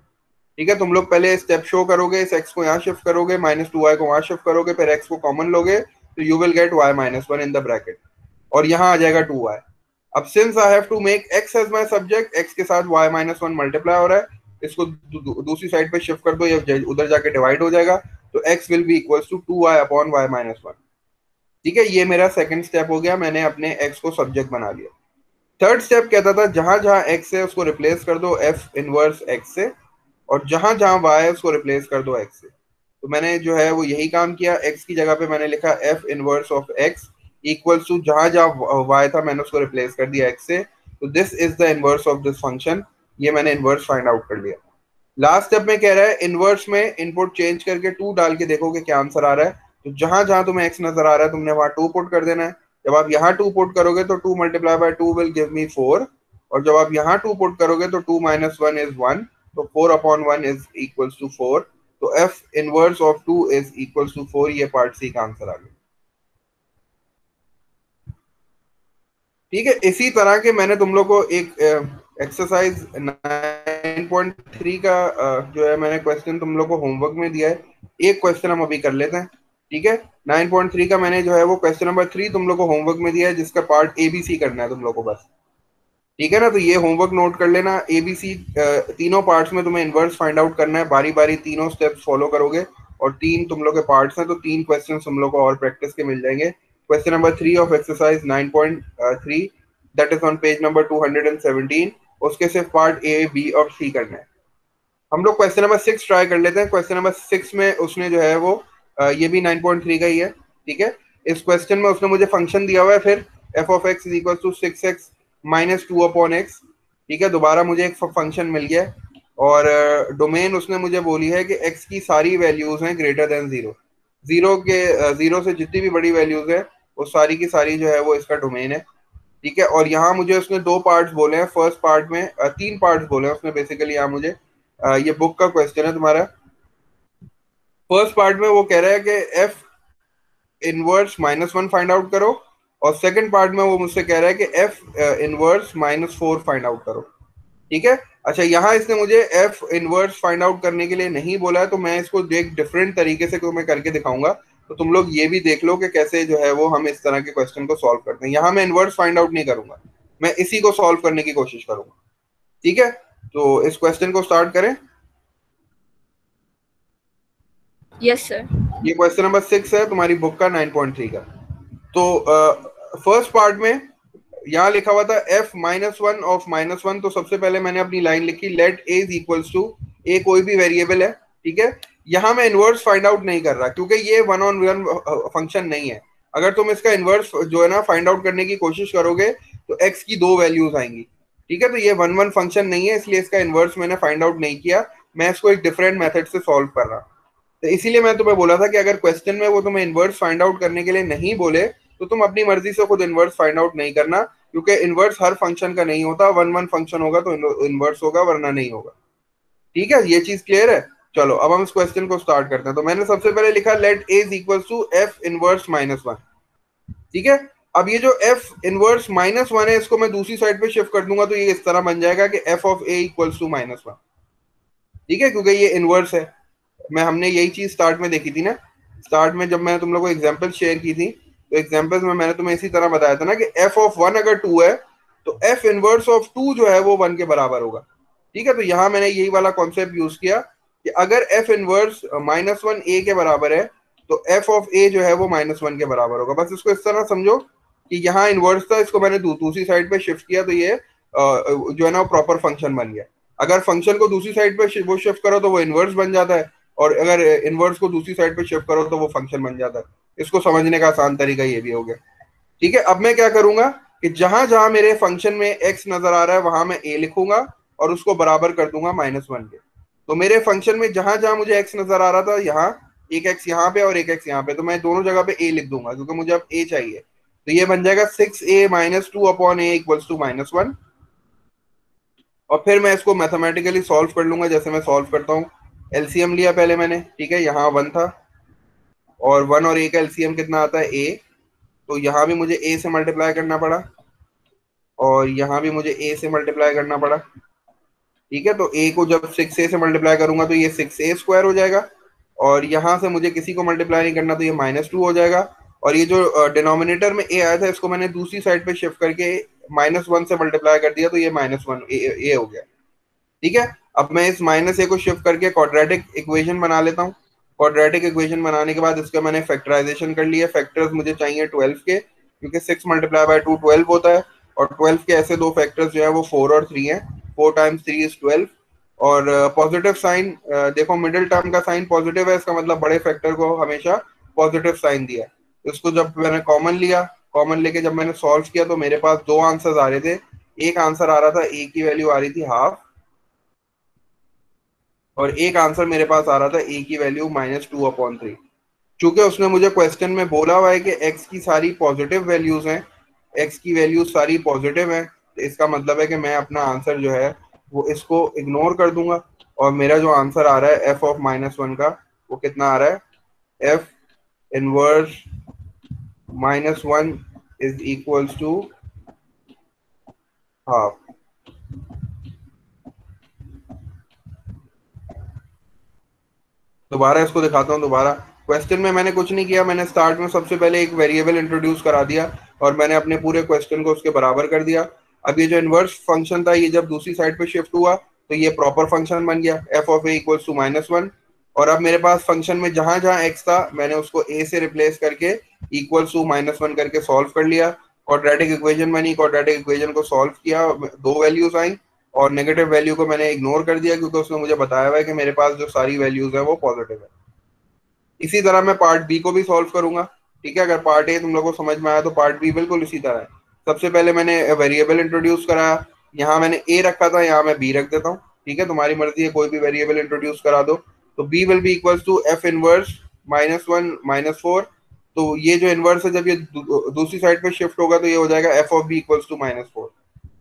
ठीक है? तुम लोग पहले स्टेप शो करोगे, इस एक्स को यहाँ शिफ्ट करोगे माइनस टू वाई को वहाँ शिफ्ट करोगे, फिर एक्स को कॉमन लोगे तो you will get y minus one in the bracket और यहाँ आ जाएगा टू वाई अब since I have to make x as my subject x के साथ वाई माइनस वन मल्टीप्लाई हो रहा है, इसको दूसरी साइड पे शिफ्ट कर दो उधर जाके डिवाइड हो जाएगा तो x will be equal to two y upon y minus one ठीक है, ये मेरा सेकंड स्टेप हो गया, मैंने अपने एक्स को सब्जेक्ट बना लिया। थर्ड स्टेप कहता था, जहाँ जहाँ एक्स है, उसको रिप्लेस कर दो एफ़ इनवर्स एक्स से, और जहाँ जहाँ वाई है, उसको रिप्लेस कर दो एक्स से। तो मैंने जो है, वो यही काम किया। एक्स की जगह पे मैंने लिखा f inverse of x equal to जहाँ जहाँ वाई था, मैंने उसको रिप्लेस कर दिया एक्स से। तो this is the inverse of this function ये मैंने इनवर्स फाइंड आउट कर लिया। लास्ट स्टेप में कह रहा है इनवर्स में इनपुट चेंज करके टू डाल के देखो कि क्या आंसर आ रहा है। तो जहाँ जहाँ तुम्हें एक्स नज़र आ रहा है तुमने वहाँ टू पुट कर देना है। जब आप यहाँ टू पुट करोगे तो two multiply by two will give me four और जब आप यहाँ टू पुट करोगे तो two minus one is one तो four upon one is equal to four तो f inverse of two is equal to four ये पार्ट सी का आंसर आ गया। ठीक है इसी तरह के मैंने तुम लोग को एक एक्सरसाइज uh, 9.3 का uh, जो है मैंने क्वेश्चन तुम लोग को होमवर्क में दिया है। एक क्वेश्चन हम अभी कर लेते हैं। ठीक है? 9.3 का मैंने जो है वो क्वेश्चन नंबर थ्री तुम लोग को होमवर्क में दिया है, जिसका पार्ट ए बी सी करना है तुम लोग को बस। ठीक है ना? तो ये होमवर्क नोट कर लेना। एबीसी तीनों पार्ट्स में तुम्हें इनवर्स फाइंड आउट करना है। बारी बारी तीनों स्टेप्स फॉलो करोगे और तीन तुम लोग के पार्ट्स हैं तो तीन क्वेश्चन तुम लोग को और प्रैक्टिस के मिल जाएँगे। Question number three of exercise nine point three that is on page number two hundred and seventeen उसके सिर्फ़ पार्ट ए बी और सी करना है। हम लोग क्वेश्चन नंबर सिक्स ट्राई कर लेते हैं। क्वेश्चन नंबर सिक्स में उसने जो है वो ये भी नाइन पॉइंट थ्री का ही है, ठीक है? इस क्वेश्चन में उसने मुझे फ़ंक्शन दिया हुआ है फिर f of x is equal to six x minus two upon x ठीक है? दोबारा मुझे एक फ़ंक्शन मिल गया और डोमेन उसने मुझे बोली है कि एक्स की सारी वैल्यूज़ हैं ग्रेटर देन ज़ीरो ज़ीरो के ज़ीरो से जितनी भी बड़ी वैल्यूज़ है, वो सारी की सारी जो है वो इसका डोमेन है, ठीक है? और यहाँ मुझे उसने दो पार्ट्स बोले हैं। फ़र्स्ट पार्ट में तीन पार्ट्स बोले हैं उसने बेसिकली यहाँ मुझे। ये बुक का क्वेश्चन है तुम्हारा। फ़र्स्ट पार्ट में वो कह रहा है कि f inverse minus one find out करो, और सेकंड पार्ट में वो मुझसे कह रहा है कि f inverse minus four find out करो। ठीक है? अच्छा यहाँ इसने मुझे एफ़ इनवर्स फाइंड आउट करने के लिए नहीं बोला है तो मैं इसको एक डिफरेंट तरीके से मैं करके दिखाऊँगा। तो तुम लोग ये भी देख लो कि कैसे जो है वो हम इस तरह के क्वेश्चन को सॉल्व करते हैं। यहाँ मैं इनवर्स फाइंड आउट नहीं करूँगा। मैं इसी को सॉल्व करने की कोशिश करूँगा। ठीक है? तो इस क्वेश्चन को स्टार्ट करें। यस सर ये क्वेश्चन नंबर सिक्स है तुम्हारी बुक का नाइन पॉइंट थ्री का। तो फ़र्स्ट uh, पार्ट में यहाँ लिखा हुआ था f minus one of minus one तो सबसे पहले मैंने अपनी लाइन लिखी let a is equals to a कोई भी वेरिएबल है ठीक है? यहाँ मैं इनवर्स फाइंड आउट नहीं कर रहा क्योंकि ये वन ऑन वन फ़ंक्शन नहीं है। अगर तुम इसका इनवर्स जो है ना फाइंड आउट करने की कोशिश करोगे तो एक्स की दो वैल्यूज़ आएँगी ठीक है? तो ये वन वन फ़ंक्शन नहीं है इसलिए इसका इनवर्स मैंने फाइंड आउट नहीं किया। मैं इसको एक डिफरेंट मेथड से सॉल्व कर रहा। तो इसीलिए मैं तुम्हें बोला था कि अगर क्वेश्चन में वो तुम्हें इनवर्स फाइंड आउट करने के लिए नहीं बोले तो तुम अपनी मर्ज़ी से खुद इनवर्स फाइंड आउट नहीं करना, क्योंकि इनवर्स हर फ़ंक्शन का नहीं होता। वन वन फ़ंक्शन होगा तो इनवर्स होगा, वरना नहीं होगा। ठीक है? ये चीज़ क्लियर है? चलो, अब हम इस क्वेश्चन को स्टार्ट करते हैं। तो मैंने सबसे पहले लिखा let is equal to f inverse minus one ठीक है? अब ये जो एफ़ इनवर्स माइनस वन है, इसको मैं दूसरी साइड पे शिफ्ट कर दूँगा तो ये इस तरह बन जाएगा कि f of a equals to minus one ठीक है? क्योंकि ये इनवर्स है। मैं हमने यही चीज़ स्टार्ट में देखी थी ना। स्टार्ट में जब मैंने तुम लोग को एग्ज़ाम्पल शेयर की थी तो एग्जाम्पल्स में मैंने तुम्हें इसी तरह बताया था ना कि एफ़ ऑफ़ वन अगर टू है तो एफ़ इनवर्स ऑफ़ टू जो है वो वन के बराबर होगा। ठीक है? तो यहाँ मैंने यही वाला कॉन्सेप्ट यूज़ किया कि अगर f inverse minus one a के बराबर है तो एफ़ ऑफ़ ए जो है वो माइनस वन के बराबर होगा। बस इसको इस तरह समझो कि यहाँ इनवर्स था, इसको मैंने दूसरी साइड पे शिफ्ट किया तो ये जो है ना प्रॉपर फ़ंक्शन बन गया। अगर फ़ंक्शन को दूसरी साइड पे वो शिफ्ट करो तो वो इनवर्स बन जाता है। और अगर इनवर्स को दूसरी साइड पे शिफ्ट करो तो वो फ़ंक्शन बन जाता है। इसको समझने का आसान तरीका ये भी हो गया। ठीक है, अब मैं क्या करूँगा कि जहाँ जहाँ मेरे फ़ंक्शन में एक्स नज़र आ रहा है, वहाँ मैं ए लिखूँगा और उसको बराबर कर दूँगा माइनस वन के तो मेरे फ़ंक्शन में जहाँ जहाँ मुझे एक्स नज़र आ रहा था, यहाँ एक एक्स यहाँ पे और एक एक्स यहाँ पे तो मैं दोनों जगह पे ए लिख दूँगा, क्योंकि मुझे अब ए चाहिए। तो ये बन जाएगा six a minus two upon a two minus one और फिर मैं इसको मैथमेटिकली सॉल्व कर लूँगा, जैसे मैं सॉल्व करता हूँ। एलसीएम लिया पहले मैंने, ठीक है, यहाँ वन था। और वन और ए का एलसीएम कितना आता है? ए तो यहाँ भी मुझे ए से मल्टीप्लाई करना पड़ा। और यहाँ भी मुझे ए से मल्टीप्लाई करना पड़ा। ठीक है तो ए को जब सिक्स ए से मल्टीप्लाई करूँगा तो ये सिक्स ए स्क्वायर हो जाएगा। और यहाँ से मुझे किसी को मल्टीप्लाई नहीं करना तो ये माइनस टू हो जाएगा। और ये जो डिनोमिनेटर में ए आया था, इसको मैंने दूसरी साइड पे शिफ्ट करके माइनस वन से मल्टीप्लाई कर दिया तो ये माइनस वन ए हो गया। ठीक है? अब मैं इस माइनस ए को शिफ्ट करके क्वाड्रेटिक इक्वेशन बना लेता हूँ। क्वाड्रेटिक इक्वेशन बनाने के बाद इसका मैंने फैक्टराइजेशन कर लिया। फैक्टर्स मुझे चाहिए ट्वेल्व के क्योंकि six multiply by two twelve होता है। और ट्वेल्व के ऐसे दो फैक्टर्स जो है वो फोर और थ्री हैं। Four times three is twelve और पॉजिटिव uh, साइन uh, देखो मिडिल टर्म का साइन पॉजिटिव है इसका मतलब बड़े फैक्टर को हमेशा पॉजिटिव साइन दिया इसको जब मैंने कॉमन लिया कॉमन लेके जब मैंने सॉल्व किया तो मेरे पास दो आंसर आ रहे थे। एक आंसर आ रहा था ए की वैल्यू आ रही थी हाफ़ और एक आंसर मेरे पास आ रहा था ए की value minus two upon three चूँकि उसने मुझे क्वेश्चन में बोला हुआ है कि एक्स की सारी पॉजिटिव वैल्यूज़ हैं एक्स की वैल्यूज़ सारी पॉजिटिव हैं तो इसका मतलब है कि मैं अपना आंसर जो है, वो इसको इग्नोर कर दूँगा। और मेरा जो आंसर आ रहा है एफ़ ऑफ़ माइनस वन का, वो कितना आ रहा है? F inverse minus one is equals to half दोबारा इसको दिखाता हूँ दोबारा। क्वेश्चन में मैंने कुछ नहीं किया, मैंने स्टार्ट में सबसे पहले एक वेरिएबल इंट्रोड्यूस करा दिया और मैंने अपने पूरे क्वेश्चन को उसके बराबर कर दिया। अब ये जो इनवर्स फ़ंक्शन था, ये जब दूसरी साइड पे शिफ्ट हुआ तो ये प्रॉपर फ़ंक्शन बन गया। F of a equals to minus one और अब मेरे पास फ़ंक्शन में जहाँ जहाँ एक्स था, मैंने उसको ए से रिप्लेस करके इक्वल्स टू माइनस वन करके सॉल्व कर लिया। क्वाड्रेटिक इक्वेशन बनी क्वाड्रेटिक इक्वेशन को सॉल्व किया। दो वैल्यूज़ आई। और नेगेटिव वैल्यू को मैंने इग्नोर कर दिया क्योंकि उसने मुझे बताया हुआ है कि मेरे पास जो सारी वैल्यूज़ है वो पॉजिटिव है। इसी तरह मैं पार्ट बी को भी सॉल्व करूँगा, ठीक है? अगर पार्ट ए तुम लोगों को समझ में आया तो पार्ट बी बिल्कुल इसी तरह है। सबसे पहले मैंने वेरिएबल इंट्रोड्यूस कराया यहाँ मैंने ए रखा था, यहाँ मैं बी रख देता हूँ, ठीक है? तुम्हारी मर्ज़ी है, कोई भी वेरिएबल इंट्रोड्यूस करा दो। तो b will be equal to f inverse minus one minus four तो ये जो इनवर्स है, जब ये दूसरी साइड पे शिफ्ट होगा तो ये हो जाएगा f of b equals to minus four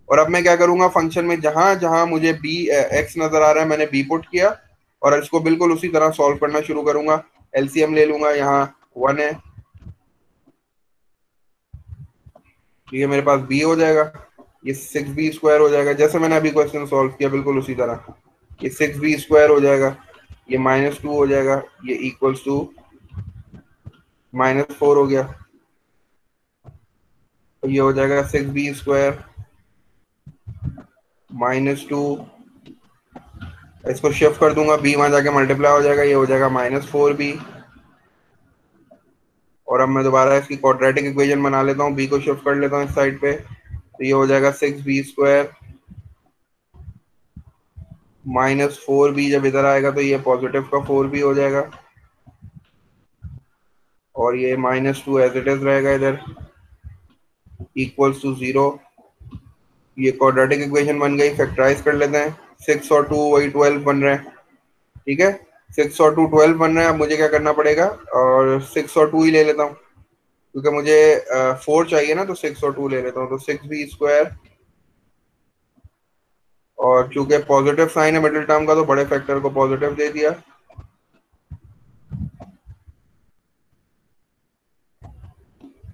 और अब मैं क्या करूँगा फ़ंक्शन में, जहाँ जहाँ मुझे बी एक्स नज़र आ रहा है, मैंने बी पुट किया और इसको बिल्कुल उसी तरह सॉल्व करना शुरू करूँगा। एलसीएम ले लूँगा, यहाँ वन है। ये मेरे पास बी हो जाएगा। ये सिक्स बी स्क्वायर हो जाएगा। जैसे मैंने अभी क्वेश्चन सॉल्व किया, बिल्कुल उसी तरह। ये सिक्स बी स्क्वायर हो जाएगा। ये माइनस टू हो जाएगा। ये इक्वल्स टू माइनस फोर हो गया। ये हो जाएगा six b square minus two, इसको शिफ्ट कर दूँगा बी वहाँ जाके मल्टीप्लाई हो जाएगा, ये हो जाएगा माइनस फोर बी और अब मैं दोबारा इसकी क्वाड्रेटिक इक्वेशन बना लेता हूँ बी को शिफ्ट कर लेता हूँ इस साइड पे तो ये हो जाएगा six b square minus four b जब इधर आएगा तो ये पॉजिटिव का फोर बी हो जाएगा। और ये minus two as it is रहेगा इधर इक्वल्स टू ज़ीरो ये क्वाड्रेटिक इक्वेशन बन गई फैक्टराइज कर लेते हैं। सिक्स और टू वही ट्वेल्व बन रहे हैं। ठीक है? सिक्स और टू ट्वेल्व बन रहे हैं। अब मुझे क्या करना पड़ेगा? और सिक्स और टू ही ले लेता हूँ। क्योंकि मुझे फोर चाहिए ना तो सिक्स और टू ले लेता हूँ। तो सिक्स बी स्क्वायर और चूँकि पॉजिटिव साइन है मिडिल टर्म का तो बड़े फैक्टर को पॉजिटिव दे दिया।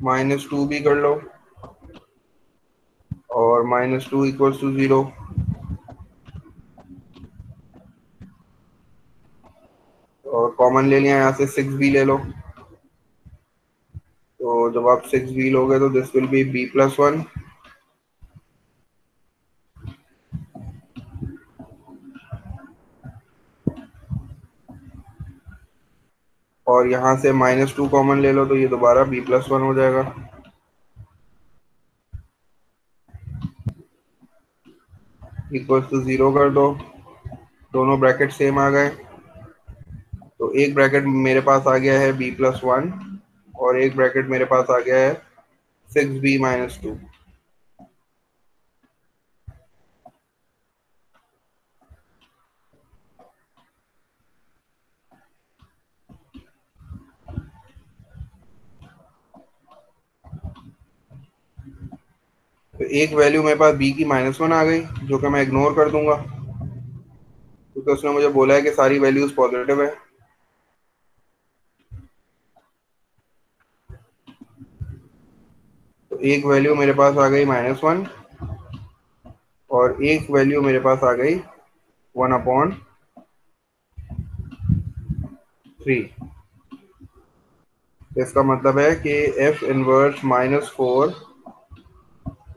माइनस टू भी कर लो। और minus two equals to zero और कॉमन ले लिया, यहाँ से सिक्स बी ले लो। तो जब आप सिक्स बी लोगे तो this will be b plus one और यहाँ से माइनस टू कॉमन ले लो तो ये दोबारा बी प्लस वन हो जाएगा। इक्वल टू ज़ीरो कर दो। दोनों ब्रैकेट सेम आ गए। तो एक ब्रैकेट मेरे पास आ गया है बी प्लस वन और एक ब्रैकेट मेरे पास आ गया है सिक्स बी माइनस टू तो एक वैल्यू मेरे पास बी की माइनस वन आ गई, जो कि मैं इग्नोर कर दूँगा। क्योंकि तो उसने मुझे बोला है कि सारी वैल्यूज़ पॉजिटिव है। तो एक वैल्यू मेरे पास आ गई माइनस वन और एक वैल्यू मेरे पास आ गई वन अपॉन थ्री इसका मतलब है कि f inverse minus four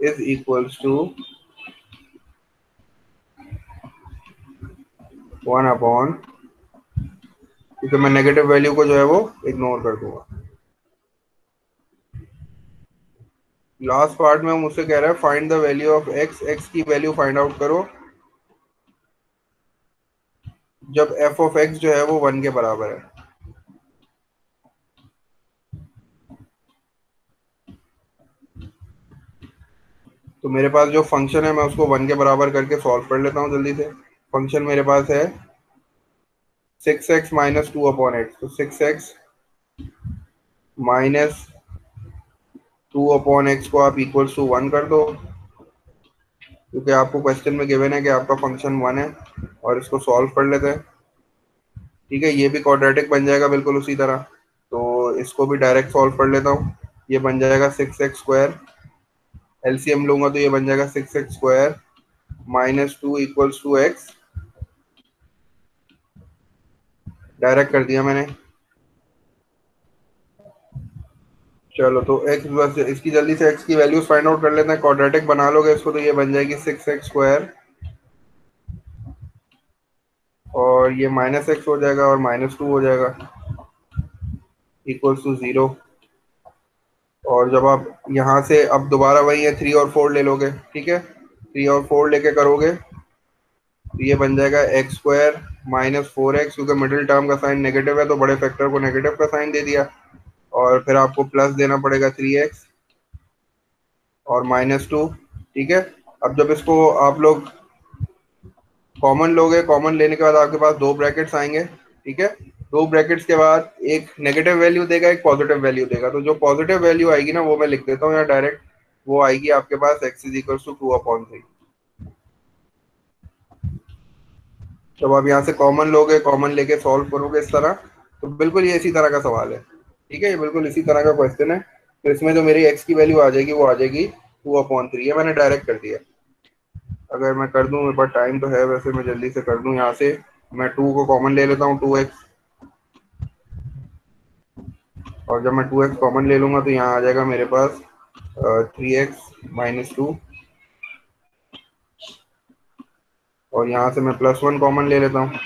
is equals to one upon क्योंकि मैं नेगेटिव वैल्यू को जो है वो इग्नोर कर दूँगा। लास्ट पार्ट में हम मुझसे कह रहे हैं find the value of x x की वैल्यू फाइंड आउट करो। जब एफ़ ऑफ़ एक्स जो है वो वन के बराबर है। तो मेरे पास जो फ़ंक्शन है, मैं उसको वन के बराबर करके सॉल्व कर लेता हूँ जल्दी से। फ़ंक्शन मेरे पास है six x minus two upon x तो six x minus two upon x को आप इक्वल्स टू वन कर दो। क्योंकि आपको क्वेश्चन में गिवन है कि आपका फ़ंक्शन वन है और इसको सॉल्व कर लेते हैं। ठीक है, ये भी क्वाड्रेटिक बन जाएगा बिल्कुल उसी तरह। तो इसको भी डायरेक्ट सॉल्व कर लेता हूँ। ये बन जाएगा सिक्स एक्स स्क्वायर एलसीएम लूँगा तो ये बन जाएगा six x square minus two equals to x direct कर दिया मैंने। चलो तो x बस इसकी जल्दी से x की वैल्यूज़ फाइंड आउट कर लेते हैं। क्वाड्रेटिक बना लोगे इसको तो ये बन जाएगी सिक्स एक्स स्क्वायर और ये माइनस एक्स हो जाएगा और माइनस टू हो जाएगा। इक्वल्स टू ज़ीरो और जब आप यहाँ से, अब दोबारा वही है थ्री और फोर ले लोगे, ठीक है? थ्री और फोर लेके करोगे तो ये बन जाएगा x square minus four x क्योंकि मिडिल टर्म का साइन नेगेटिव है तो बड़े फैक्टर को नेगेटिव का साइन दे दिया। और फिर आपको प्लस देना पड़ेगा थ्री एक्स और माइनस टू ठीक है? अब जब इसको आप लोग कॉमन लोगे कॉमन लेने के बाद आपके पास दो ब्रैकेट्स आएँगे, ठीक है? दो ब्रैकेट्स के बाद एक नेगेटिव वैल्यू देगा, एक पॉजिटिव वैल्यू देगा। तो जो पॉजिटिव वैल्यू आएगी ना, वो मैं लिख देता हूँ यहाँ डायरेक्ट वो आएगी आपके पास x is equal to two upon three जब आप यहाँ से कॉमन लोगे कॉमन लेके सॉल्व करोगे इस तरह तो बिल्कुल ये इसी तरह का सवाल है। ठीक है, ये बिल्कुल इसी तरह का क्वेश्चन है। तो इसमें जो मेरी एक्स की वैल्यू आ जाएगी, वो आ जाएगी टू अपॉन थ्री ये मैंने डायरेक्ट कर दिया। अगर मैं कर दूँ, मेरे पास टाइम तो है, वैसे मैं जल्दी से कर दूँ यहाँ से। मैं टू को कॉमन ले लेता हूँ टू एक्स और जब मैं टू एक्स कॉमन ले लूँगा तो यहाँ आ जाएगा मेरे पास थ्री एक्स माइनस टू और यहाँ से मैं प्लस वन कॉमन ले लेता हूँ।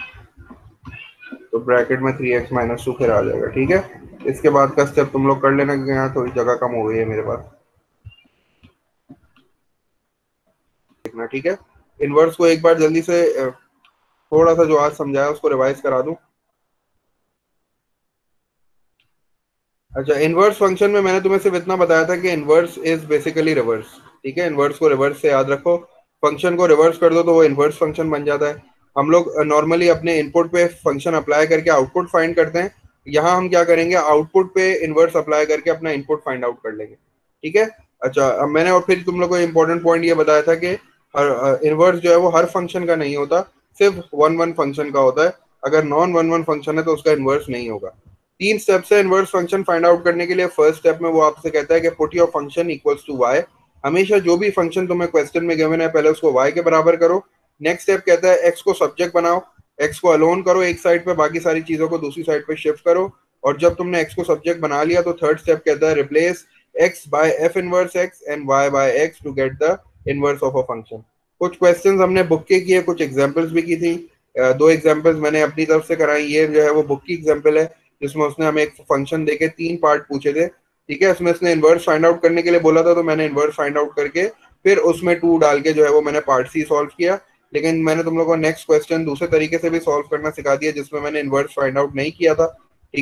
तो ब्रैकेट में थ्री एक्स माइनस टू फिर आ जाएगा, ठीक है? इसके बाद का स्टेप तुम लोग कर लेना, क्योंकि यहाँ थोड़ी जगह कम हो गई है मेरे पास। देखना, ठीक है? इनवर्स को एक बार जल्दी से थोड़ा सा जो आज समझाया, उसको रिवाइज करा दूँ। अच्छा इनवर्स फ़ंक्शन में मैंने तुम्हें सिर्फ़ इतना बताया था कि इनवर्स इज़ बेसिकली रिवर्स ठीक है? इनवर्स को रिवर्स से याद रखो। फ़ंक्शन को रिवर्स कर दो तो वो इनवर्स फ़ंक्शन बन जाता है। हम लोग नॉर्मली अपने इनपुट पे फ़ंक्शन अप्लाई करके आउटपुट फाइंड करते हैं। यहाँ हम क्या करेंगे? आउटपुट पे इनवर्स अप्लाई करके अपना इनपुट फाइंड आउट कर लेंगे, ठीक है? अच्छा अब मैंने और फिर तुम लोग को इम्पोर्टेंट पॉइंट ये बताया था कि हर इनवर्स जो है वो हर फ़ंक्शन का नहीं होता, सिर्फ़ वन वन फ़ंक्शन का होता है। अगर नॉन वन वन फ़ंक्शन है तो उसका इनवर्स नहीं होगा। तीन स्टेप है इनवर्स फ़ंक्शन फाइंड आउट करने के लिए। फ़र्स्ट स्टेप में वो आपसे कहता है कि put your function equals to y हमेशा जो भी फ़ंक्शन तुम्हें क्वेश्चन में गिवन है, पहले उसको वाई के बराबर करो। नेक्स्ट स्टेप कहता है एक्स को सब्जेक्ट बनाओ। एक्स को अलोन करो, एक साइड पे बाकी सारी चीज़ों को दूसरी साइड पे शिफ्ट करो। और जब तुमने एक्स को सब्जेक्ट बना लिया तो थर्ड स्टेप कहता है replace x by f inverse x and y by x to get the inverse of a function कुछ क्वेश्चन हमने बुक के किए, कुछ एग्जाम्पल्स भी की थी। दो एग्जाम्पल्स मैंने अपनी तरफ़ से कराई। ये जो है वो बुक की एग्ज़ाम्पल है। जिसमें उसने हमें एक फ़ंक्शन देके तीन पार्ट पूछे थे, ठीक है? उसमें उसने इन्वर्स फाइंड आउट करने के लिए बोला था तो मैंने इन्वर्स फाइंड आउट करके फिर उसमें टू डाल के जो है वो मैंने पार्ट सी सॉल्व किया। लेकिन मैंने तुम लोगों को नेक्स्ट क्वेश्चन दूसरे तरीके से भी सॉल्व करना सिखा दिया, जिसमें मैंने इन्वर्स फाइंड आउट नहीं किया था।